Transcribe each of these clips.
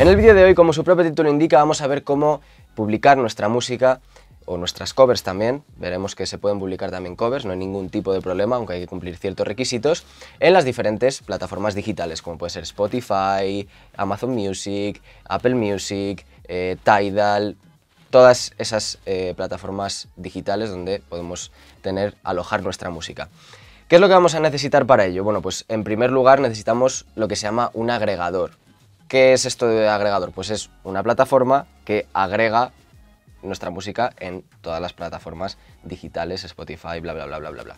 En el vídeo de hoy, como su propio título indica, vamos a ver cómo publicar nuestra música o nuestras covers también, veremos que se pueden publicar también covers, no hay ningún tipo de problema, aunque hay que cumplir ciertos requisitos, en las diferentes plataformas digitales, como puede ser Spotify, Amazon Music, Apple Music, eh, Tidal, todas esas eh, plataformas digitales donde podemos tener, alojar nuestra música. ¿Qué es lo que vamos a necesitar para ello? Bueno, pues en primer lugar necesitamos lo que se llama un agregador. ¿Qué es esto de agregador? Pues es una plataforma que agrega nuestra música en todas las plataformas digitales, Spotify, bla, bla, bla, bla, bla, bla.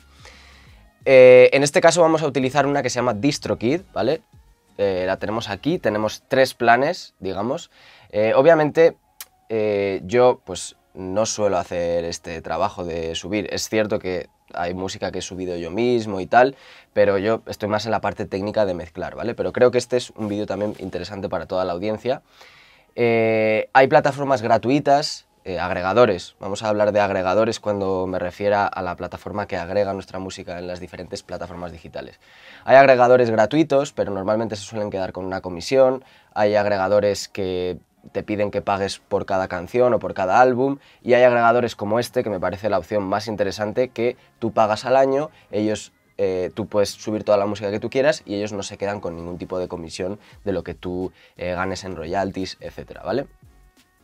Eh, en este caso vamos a utilizar una que se llama DistroKid, ¿vale? Eh, la tenemos aquí, tenemos tres planes, digamos. Eh, obviamente yo pues no suelo hacer este trabajo de subir. Es cierto que hay música que he subido yo mismo y tal, pero yo estoy más en la parte técnica de mezclar, ¿vale? Pero creo que este es un vídeo también interesante para toda la audiencia. Eh, hay plataformas gratuitas, eh, agregadores. Vamos a hablar de agregadores cuando me refiera a la plataforma que agrega nuestra música en las diferentes plataformas digitales. Hay agregadores gratuitos, pero normalmente se suelen quedar con una comisión. Hay agregadores que te piden que pagues por cada canción o por cada álbum y hay agregadores como este que me parece la opción más interesante que tú pagas al año, ellos eh, tú puedes subir toda la música que tú quieras y ellos no se quedan con ningún tipo de comisión de lo que tú eh, ganes en royalties, etcétera, ¿vale?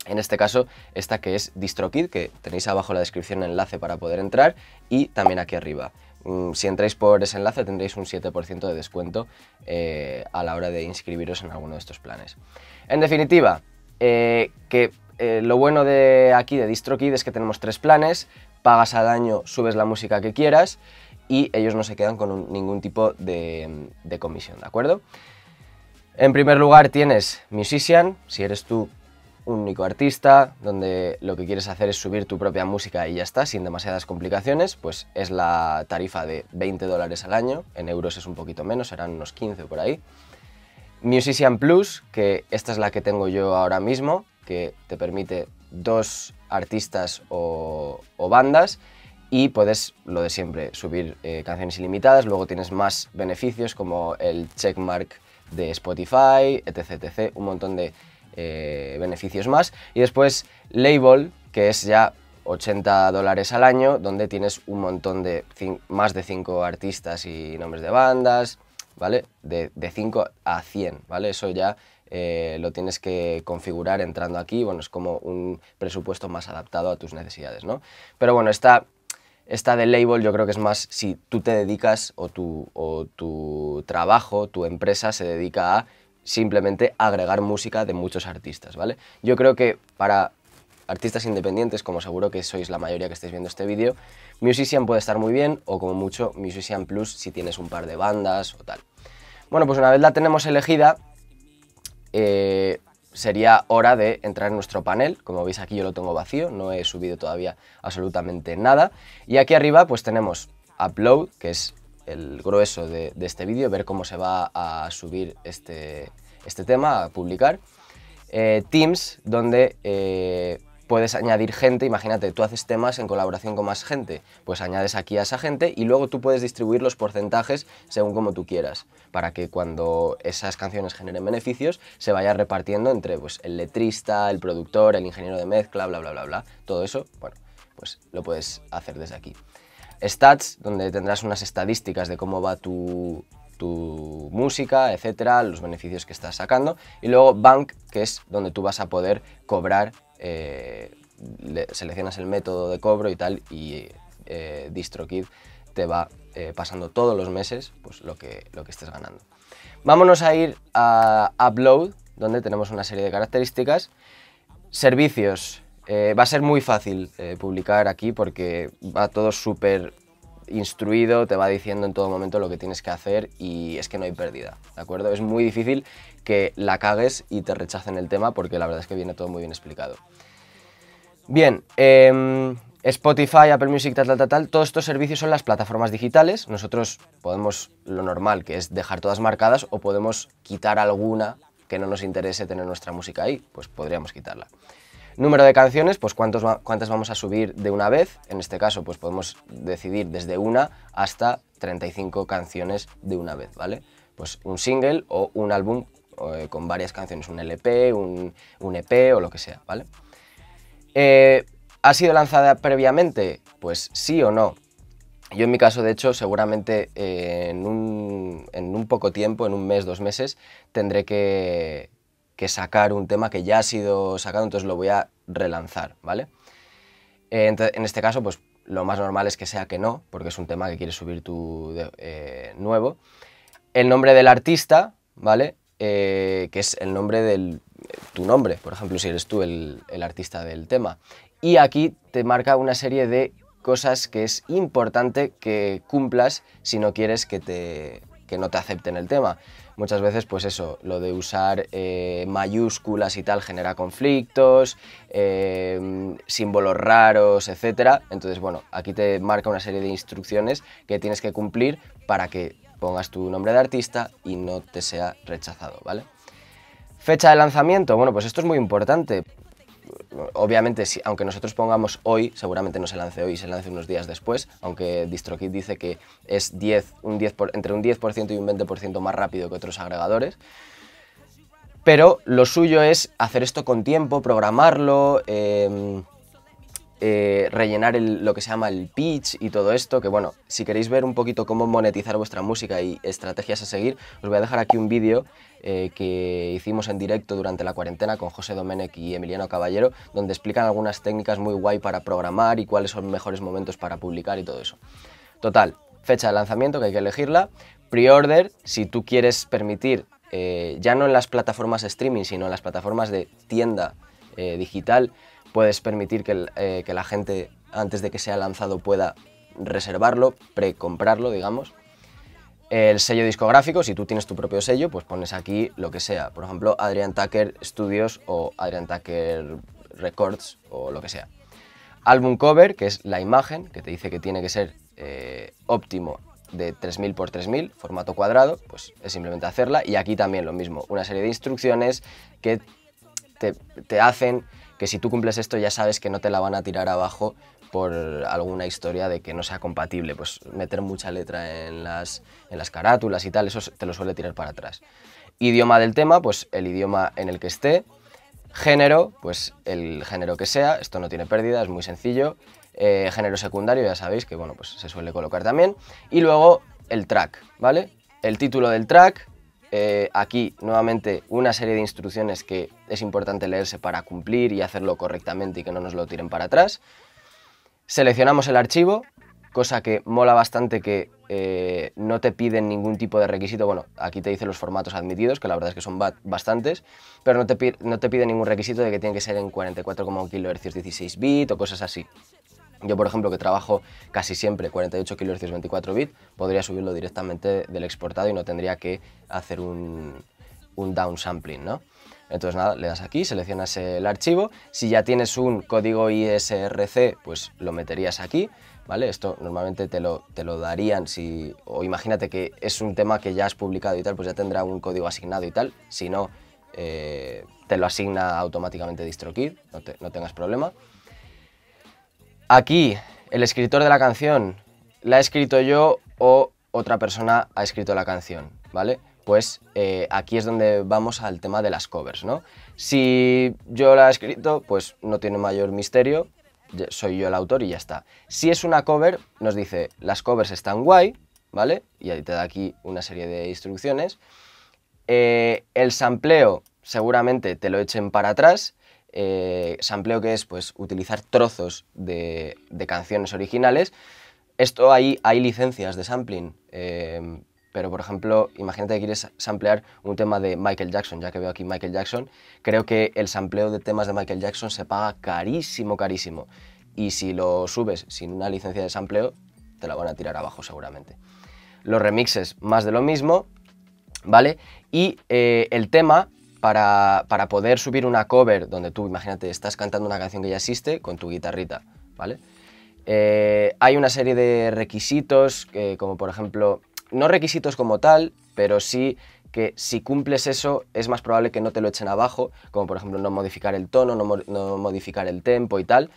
En este caso, esta que es DistroKid, que tenéis abajo en la descripción el enlace para poder entrar y también aquí arriba. Mm, si entráis por ese enlace tendréis un 7% de descuento eh, a la hora de inscribiros en alguno de estos planes. En definitiva, eh, que eh, lo bueno de aquí, de DistroKid, es que tenemos tres planes, pagas al año, subes la música que quieras y ellos no se quedan con ningún tipo de, de comisión, ¿de acuerdo? En primer lugar tienes Musician, si eres tú un único artista, donde lo que quieres hacer es subir tu propia música y ya está, sin demasiadas complicaciones, pues es la tarifa de 20 dólares al año, en euros es un poquito menos, serán unos 15 por ahí. Musician Plus, que esta es la que tengo yo ahora mismo, que te permite dos artistas o, bandas y puedes, lo de siempre, subir eh, canciones ilimitadas, luego tienes más beneficios como el checkmark de Spotify, etc, etc, un montón de eh, beneficios más. Y después Label, que es ya 80 dólares al año, donde tienes un montón de, más de 5 artistas y nombres de bandas, ¿vale? De, 5 a 100, ¿vale? Eso ya eh, lo tienes que configurar entrando aquí, bueno, es como un presupuesto más adaptado a tus necesidades, ¿no? Pero bueno, esta, esta de label yo creo que es más si tú te dedicas o tu, o tu trabajo, tu empresa se dedica a simplemente agregar música de muchos artistas, ¿vale? Yo creo que para artistas independientes, como seguro que sois la mayoría que estáis viendo este vídeo, Musician puede estar muy bien o como mucho Musician Plus si tienes un par de bandas o tal. Bueno, pues una vez la tenemos elegida, eh, sería hora de entrar en nuestro panel. Como veis aquí yo lo tengo vacío, no he subido todavía absolutamente nada. Y aquí arriba pues tenemos Upload, que es el grueso de, este vídeo, ver cómo se va a subir este, este tema, a publicar. Eh, Teams, donde eh, puedes añadir gente, imagínate, tú haces temas en colaboración con más gente, pues añades aquí a esa gente y luego tú puedes distribuir los porcentajes según como tú quieras, para que cuando esas canciones generen beneficios se vaya repartiendo entre pues, el letrista, el productor, el ingeniero de mezcla, bla, bla, bla, bla. Todo eso, bueno, pues lo puedes hacer desde aquí. Stats, donde tendrás unas estadísticas de cómo va tu, tu música, etcétera, los beneficios que estás sacando. Y luego Bank, que es donde tú vas a poder cobrar eh, seleccionas el método de cobro y tal, y eh, DistroKid te va eh, pasando todos los meses pues, lo, que, lo que estés ganando. Vámonos a ir a Upload, donde tenemos una serie de características. Servicios. va a ser muy fácil publicar aquí porque va todo súper instruido, te va diciendo en todo momento lo que tienes que hacer y es que no hay pérdida, ¿de acuerdo? Es muy difícil que la cagues y te rechacen el tema porque la verdad es que viene todo muy bien explicado. Bien, em, Spotify, Apple Music, tal, tal, tal, todos estos servicios son las plataformas digitales. Nosotros podemos, lo normal, que es dejar todas marcadas, o podemos quitar alguna que no nos interese tener nuestra música ahí, pues podríamos quitarla. Número de canciones, pues cuántas vamos a subir de una vez. En este caso, pues podemos decidir desde una hasta 35 canciones de una vez, ¿vale? Pues un single o un álbum eh, con varias canciones, un LP, un, EP o lo que sea, ¿vale? Eh, ¿Ha sido lanzada previamente? Pues sí o no. Yo en mi caso, de hecho, seguramente eh, en, un, poco tiempo, en un mes, dos meses, tendré que, sacar un tema que ya ha sido sacado, entonces lo voy a relanzar, ¿vale? en este caso, pues lo más normal es que sea que no, porque es un tema que quieres subir tu nuevo. El nombre del artista, ¿vale? Eh, que es el nombre del tu nombre, por ejemplo, si eres tú el, artista del tema. Y aquí te marca una serie de cosas que es importante que cumplas si no quieres que, te, que no te acepten el tema. Muchas veces, pues eso, lo de usar eh, mayúsculas y tal genera conflictos, eh, símbolos raros, etc. Entonces, bueno, aquí te marca una serie de instrucciones que tienes que cumplir para que pongas tu nombre de artista y no te sea rechazado, ¿vale? Fecha de lanzamiento, bueno, pues esto es muy importante. Obviamente, si, aunque nosotros pongamos hoy, seguramente no se lance hoy, se lance unos días después, aunque DistroKid dice que es 10, un 10 entre un 10% y un 20% más rápido que otros agregadores. Pero lo suyo es hacer esto con tiempo, programarlo, em, eh, rellenar lo que se llama el pitch y todo esto, que bueno, si queréis ver un poquito cómo monetizar vuestra música y estrategias a seguir, os voy a dejar aquí un vídeo eh, que hicimos en directo durante la cuarentena con José Domenech y Emiliano Caballero, donde explican algunas técnicas muy guay para programar y cuáles son mejores momentos para publicar y todo eso. Total, fecha de lanzamiento que hay que elegirla, pre-order, si tú quieres permitir, eh, ya no en las plataformas streaming, sino en las plataformas de tienda digital, puedes permitir eh, que, la gente antes de que sea lanzado pueda reservarlo, precomprarlo, digamos. El sello discográfico, si tú tienes tu propio sello, pues pones aquí lo que sea. Por ejemplo, Adrian Tucker Studios o Adrian Tucker Records o lo que sea. Álbum cover, que es la imagen, que te dice que tiene que ser eh, óptimo de 3000 x 3000, formato cuadrado, pues es simplemente hacerla. Y aquí también lo mismo, una serie de instrucciones que te hacen que si tú cumples esto ya sabes que no te la van a tirar abajo por alguna historia de que no sea compatible, pues meter mucha letra en las, en las carátulas y tal, eso te lo suele tirar para atrás. Idioma del tema, pues el idioma en el que esté. Género, pues el género que sea, esto no tiene pérdida, es muy sencillo. Eh, género secundario, ya sabéis que bueno, pues se suele colocar también. Y luego el track, ¿vale? El título del track, eh, aquí nuevamente una serie de instrucciones que es importante leerse para cumplir y hacerlo correctamente y que no nos lo tiren para atrás. Seleccionamos el archivo, cosa que mola bastante que eh, no te piden ningún tipo de requisito. Bueno, aquí te dice los formatos admitidos, que la verdad es que son bastantes, pero no te, no te pide ningún requisito de que tiene que ser en 44,1 kHz 16 bit o cosas así. Yo, por ejemplo, que trabajo casi siempre 48 kHz 24 bits, podría subirlo directamente del exportado y no tendría que hacer un, downsampling, ¿no? Entonces nada, le das aquí, seleccionas el archivo, si ya tienes un código ISRC, pues lo meterías aquí, ¿vale? Esto normalmente te lo, te lo darían si, o imagínate que es un tema que ya has publicado y tal, pues ya tendrá un código asignado y tal, si no, eh, te lo asigna automáticamente DistroKid, no tengas problema. Aquí, el escritor de la canción, ¿la he escrito yo o otra persona ha escrito la canción? ¿Vale? Pues eh, aquí es donde vamos al tema de las covers, ¿no? Si yo la he escrito, pues no tiene mayor misterio, soy yo el autor y ya está. Si es una cover, nos dice, las covers están guay, ¿vale? Y ahí te da aquí una serie de instrucciones. Eh, el sampleo seguramente te lo echen para atrás eh, sampleo que es pues, utilizar trozos de, canciones originales. Esto hay, hay licencias de sampling, eh, pero por ejemplo, imagínate que quieres samplear un tema de Michael Jackson, ya que veo aquí Michael Jackson, creo que el sampleo de temas de Michael Jackson se paga carísimo, carísimo. Y si lo subes sin una licencia de sampleo, te la van a tirar abajo seguramente. Los remixes, más de lo mismo, ¿vale? Y eh, el tema para, poder subir una cover donde tú, imagínate, estás cantando una canción que ya existe con tu guitarrita, ¿vale? Eh, hay una serie de requisitos, como por ejemplo, no requisitos como tal, pero sí que si cumples eso es más probable que no te lo echen abajo, como por ejemplo no modificar el tono, no, modificar el tempo y tal.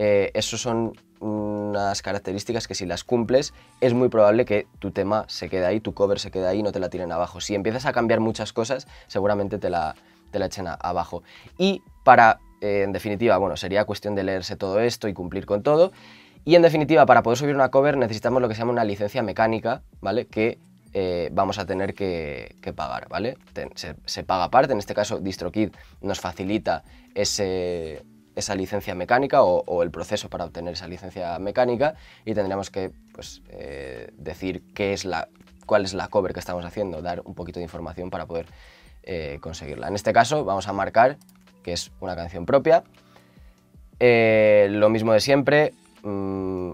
Eh, esos son unas características que si las cumples es muy probable que tu tema se quede ahí, tu cover se quede ahí y no te la tiren abajo. Si empiezas a cambiar muchas cosas, seguramente te la, te la echen abajo. Y para, eh, en definitiva, bueno, sería cuestión de leerse todo esto y cumplir con todo. Y en definitiva, para poder subir una cover necesitamos lo que se llama una licencia mecánica, ¿vale? Que eh, vamos a tener que, pagar, ¿vale? se, paga aparte, en este caso DistroKid nos facilita ese, esa licencia mecánica o, el proceso para obtener esa licencia mecánica y tendríamos que pues, eh, decir qué es la, cuál es la cover que estamos haciendo, dar un poquito de información para poder eh, conseguirla. En este caso vamos a marcar que es una canción propia, lo mismo de siempre, mm,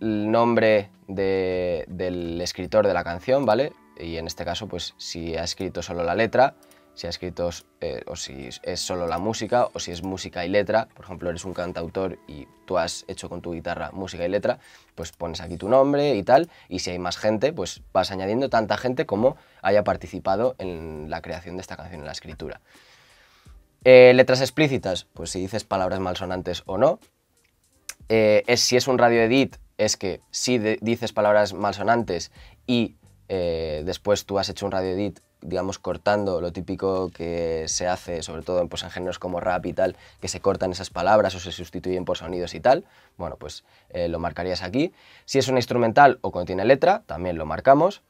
el nombre del escritor de la canción, ¿vale? Y en este caso, pues si ha escrito solo la letra, si ha escrito eh, o si es solo la música o si es música y letra, por ejemplo, eres un cantautor y tú has hecho con tu guitarra música y letra, pues pones aquí tu nombre y tal, y si hay más gente, pues vas añadiendo tanta gente como haya participado en la creación de esta canción, en la escritura. Eh, letras explícitas, pues si dices palabras malsonantes o no. Eh, es, si es un radio edit, es que si dices palabras malsonantes y eh, después tú has hecho un radio edit, digamos, cortando lo típico que se hace, sobre todo pues, en géneros como rap y tal, que se cortan esas palabras o se sustituyen por sonidos y tal, bueno, pues eh, lo marcarías aquí. Si es una instrumental o contiene letra, también lo marcamos.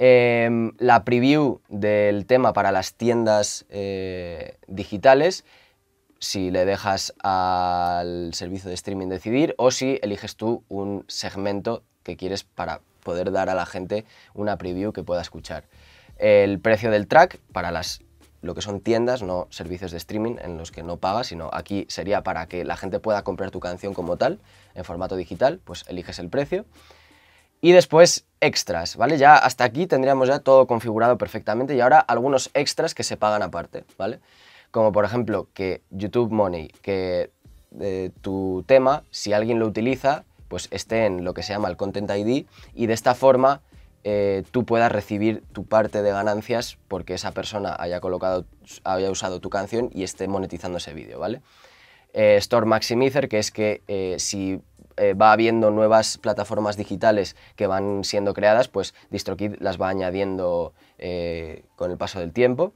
Em, la preview del tema para las tiendas eh, digitales si le dejas al servicio de streaming decidir o si eliges tú un segmento que quieres para poder dar a la gente una preview que pueda escuchar. El precio del track para las lo que son tiendas, no servicios de streaming en los que no pagas, sino aquí sería para que la gente pueda comprar tu canción como tal, en formato digital, pues eliges el precio. Y después extras, ¿vale? Ya hasta aquí tendríamos ya todo configurado perfectamente y ahora algunos extras que se pagan aparte, ¿vale? como por ejemplo que YouTube Money, que eh, tu tema, si alguien lo utiliza, pues esté en lo que se llama el Content ID y de esta forma eh, tú puedas recibir tu parte de ganancias porque esa persona haya, colocado, haya usado tu canción y esté monetizando ese vídeo, ¿vale? Eh, Store Maximizer, que es que si va habiendo nuevas plataformas digitales que van siendo creadas, pues DistroKid las va añadiendo con el paso del tiempo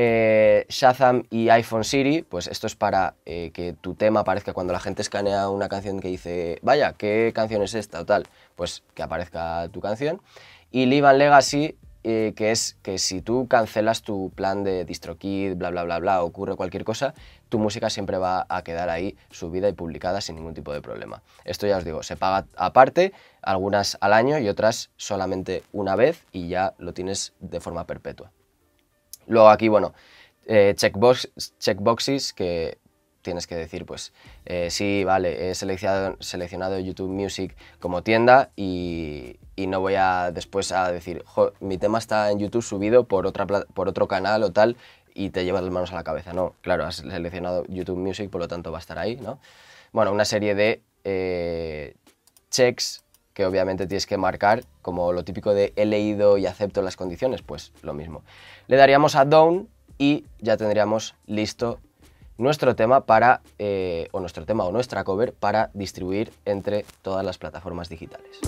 eh, Shazam y iPhone Siri, pues esto es para eh, que tu tema aparezca cuando la gente escanea una canción que dice, vaya, ¿qué canción es esta o tal? Pues que aparezca tu canción. Y Live Legacy, eh, que es que si tú cancelas tu plan de DistroKid, bla, bla, bla, bla, ocurre cualquier cosa, tu música siempre va a quedar ahí subida y publicada sin ningún tipo de problema. Esto ya os digo, se paga aparte, algunas al año y otras solamente una vez y ya lo tienes de forma perpetua. Luego aquí, bueno, eh, checkbox, checkboxes que tienes que decir, pues eh, sí, vale, he seleccionado, seleccionado YouTube Music como tienda y, no voy a después a decir, mi tema está en YouTube subido por, otra, por otro canal o tal y te llevas las manos a la cabeza. No, claro, has seleccionado YouTube Music, por lo tanto va a estar ahí, ¿no? Bueno, una serie de eh, checks que obviamente tienes que marcar como lo típico de he leído y acepto las condiciones, pues lo mismo. Le daríamos a Down y ya tendríamos listo nuestro tema para, eh, o nuestro tema o nuestra cover para distribuir entre todas las plataformas digitales.